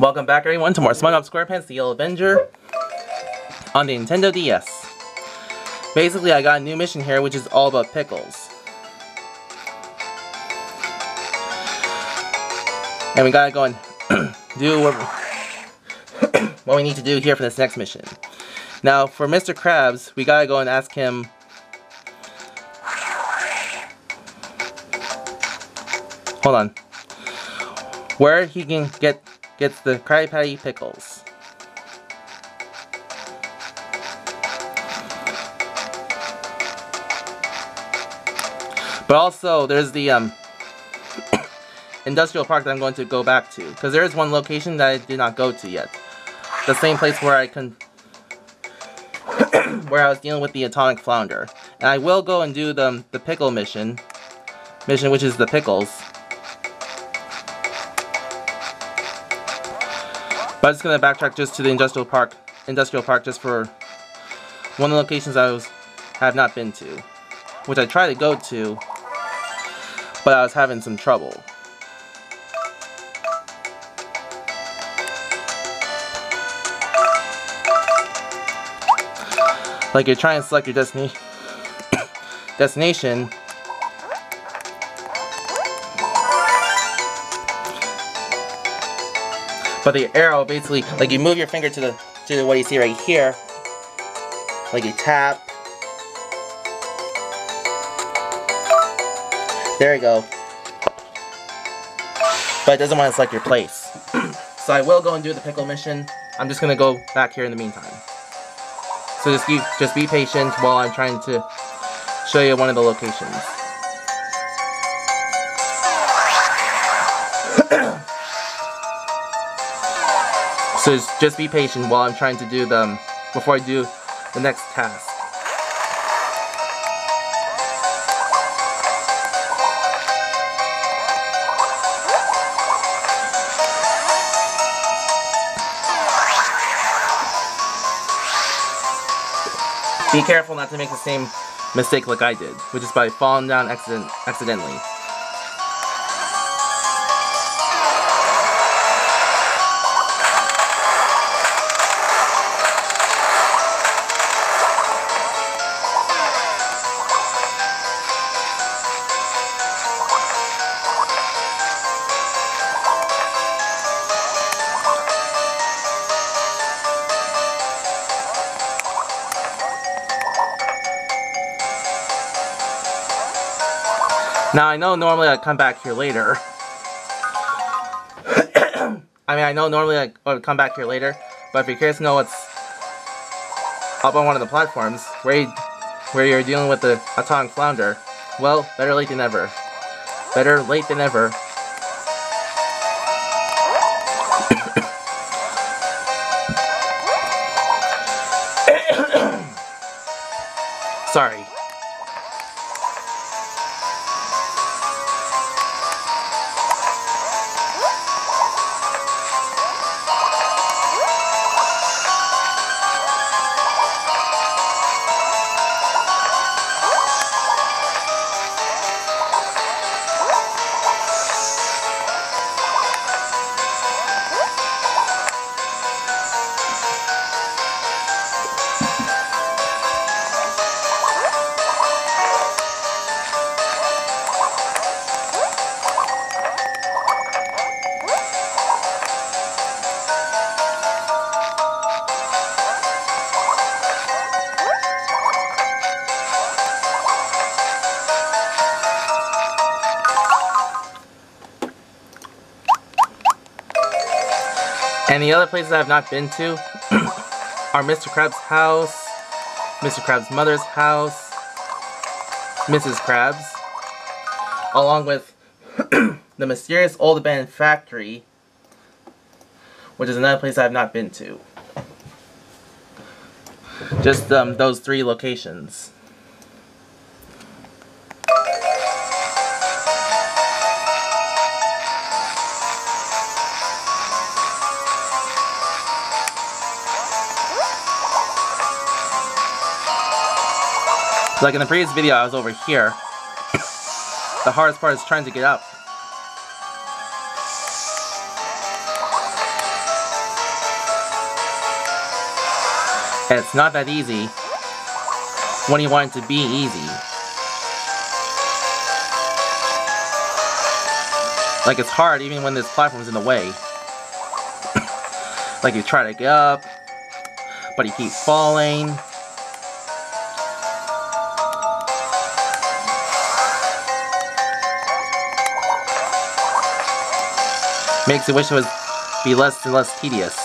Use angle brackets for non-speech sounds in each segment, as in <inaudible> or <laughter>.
Welcome back everyone to more SpongeBob SquarePants The Yellow Avenger on the Nintendo DS. Basically, I got a new mission here which is all about pickles. And we gotta go and <clears throat> do what, <clears throat> what we need to do here for this next mission. Now, for Mr. Krabs, we gotta go and ask him Hold on. Where he can get gets the Krabby Patty pickles. But also, there's the um, <coughs> industrial park that I'm going to go back to. Because there is one location that I did not go to yet. The same place where I can... <coughs> where I was dealing with the atomic flounder. And I will go and do the, the pickle mission. Mission which is the pickles. But I'm just gonna backtrack just to the industrial park, industrial park, just for one of the locations I was have not been to, which I tried to go to, but I was having some trouble. Like you're trying to select your <coughs> destination, destination, But the arrow basically, like you move your finger to the to what you see right here. Like you tap. There you go. But it doesn't want to select your place. <clears throat> so I will go and do the pickle mission. I'm just gonna go back here in the meantime. So just be just be patient while I'm trying to show you one of the locations. <clears throat> So just be patient while I'm trying to do them before I do the next task. Be careful not to make the same mistake like I did, which is by falling down accident accidentally. Now I know normally I come back here later. <coughs> I mean, I know normally I would come back here later, but if you're curious to know what's up on one of the platforms, where, you, where you're dealing with the atomic flounder, well, better late than never. Better late than ever. And the other places I have not been to <clears throat> are Mr. Krabs' house, Mr. Krabs' mother's house, Mrs. Krabs, along with <clears throat> the mysterious old abandoned factory, which is another place I have not been to. Just um, those three locations. Like in the previous video, I was over here. The hardest part is trying to get up. And it's not that easy when you want it to be easy. Like it's hard even when this platform's in the way. <coughs> like you try to get up, but you keep falling. Makes you wish it would be less and less tedious.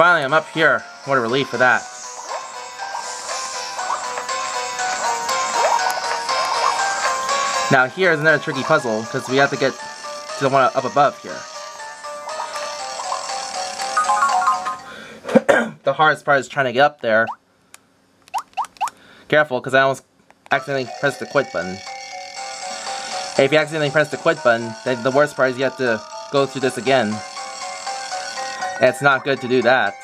Finally, I'm up here. What a relief for that. Now here is another tricky puzzle, because we have to get to the one up above here. <coughs> the hardest part is trying to get up there. Careful, because I almost accidentally pressed the quit button. If you accidentally press the quit button, then the worst part is you have to go through this again. It's not good to do that.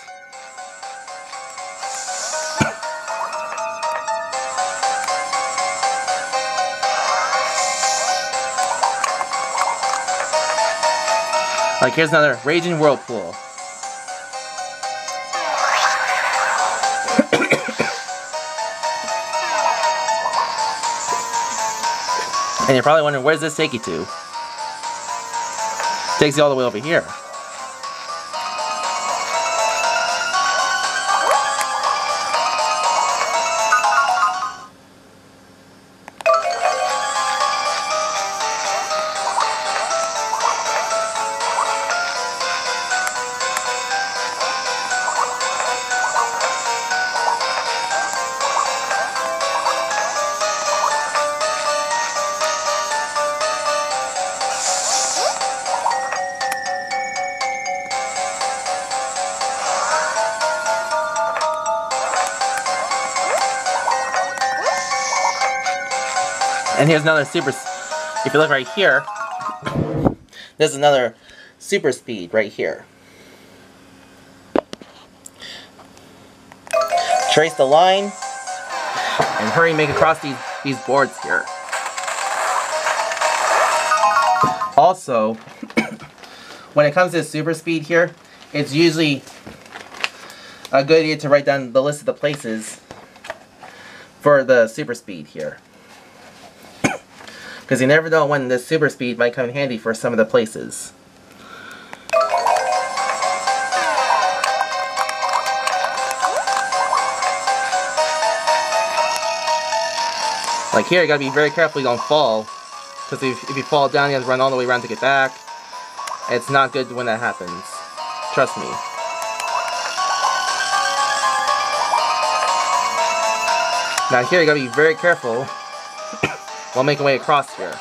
like here's another Raging Whirlpool. <coughs> and you're probably wondering, where's this take you to? Takes you all the way over here. And here's another super, if you look right here, there's another super speed right here. Trace the line, and hurry make across these, these boards here. Also, <coughs> when it comes to super speed here, it's usually a good idea to write down the list of the places for the super speed here. Because you never know when this super speed might come in handy for some of the places. Like here, you gotta be very careful you don't fall. Because if, if you fall down, you have to run all the way around to get back. It's not good when that happens. Trust me. Now here, you gotta be very careful while making way across here.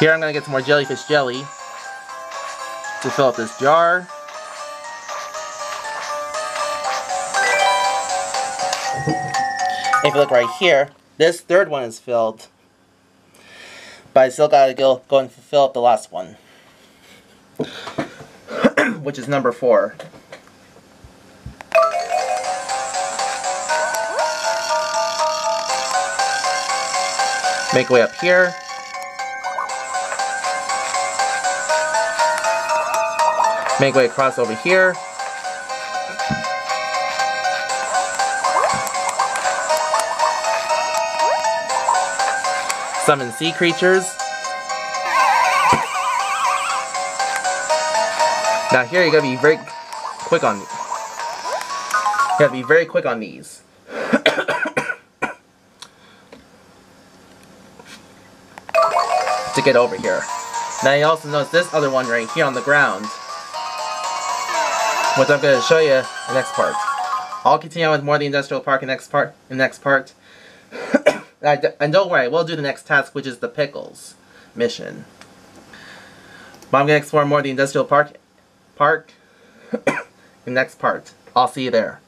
Here I'm going to get some more jellyfish jelly to fill up this jar. If you look right here, this third one is filled. But I still gotta go, go and fill up the last one. <clears throat> Which is number four. Make way up here. Make way across over here. Summon sea creatures. Now here you gotta be very quick on. You gotta be very quick on these. To get over here. Now you also notice this other one right here on the ground. Which I'm going to show you in the next part. I'll continue on with more of the industrial park in next part in the next part. And don't worry, we'll do the next task, which is the pickles mission. But I'm gonna explore more of the industrial park, park, <coughs> the next part. I'll see you there.